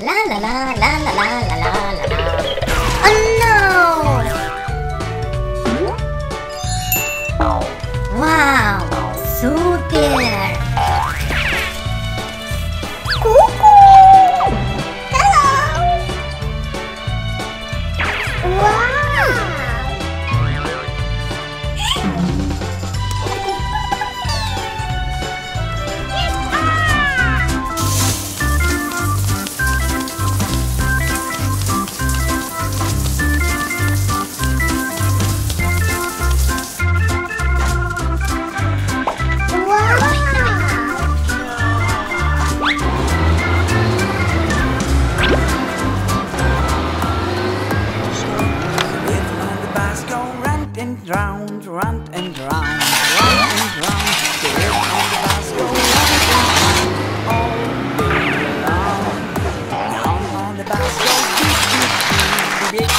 La la la la la la la la la. Oh no! Wow! Super! round and round, round and round. The the bus go round and round all day long. On the bus goes beep beep beep beep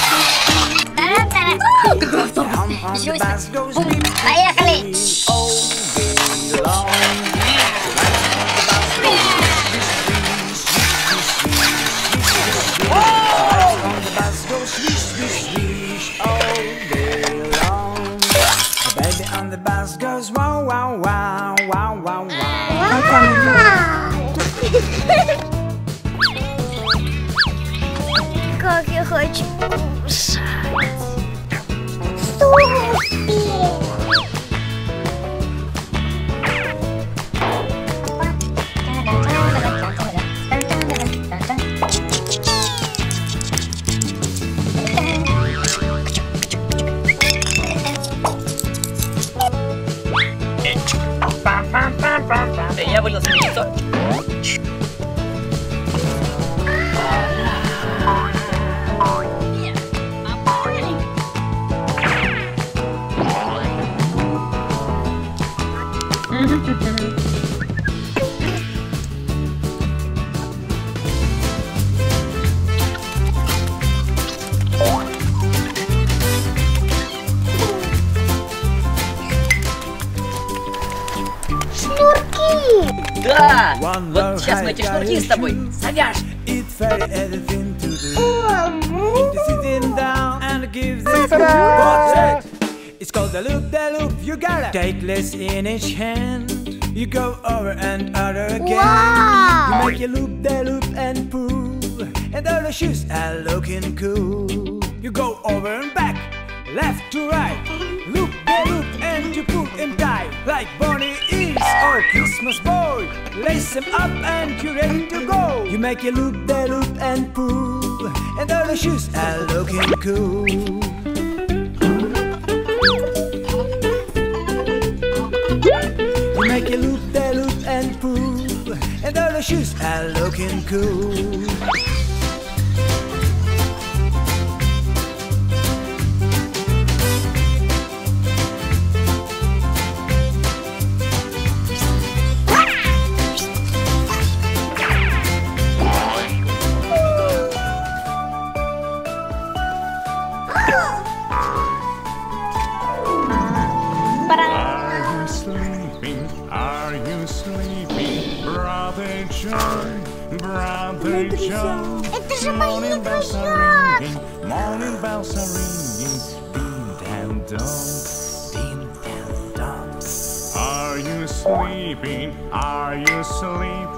beep beep. On the bus goes beep beep beep all day long. The baby on the bus goes wow wow wow wow wow wow. Как я хочу кушать. Супер! Шнурки! Да! One Вот more сейчас мы эти high шнурки с тобой shoes. завяжем. It's very everything to do. Маму! Sitting down and give this what's it? It's called the loop, the loop. You gotta take less in each hand. You go over and over again. Wow. You make a loop, the loop and pull, and all the shoes are looking cool. You go over and back, left to right. Loop the loop and you pull and tie like Bonnie is. Oh, Christmas boy, lace them up and you're ready to go. You make a loop, the loop and pull, and all the shoes are looking cool. You make a loop, the loop and pull, and all the shoes are looking cool. Brother John, Brother John. Это же мои Morning bells are друзья! ringing, morning bells are ringing. Ding dang dong, ding dang dong. Are you sleeping? Are you sleeping?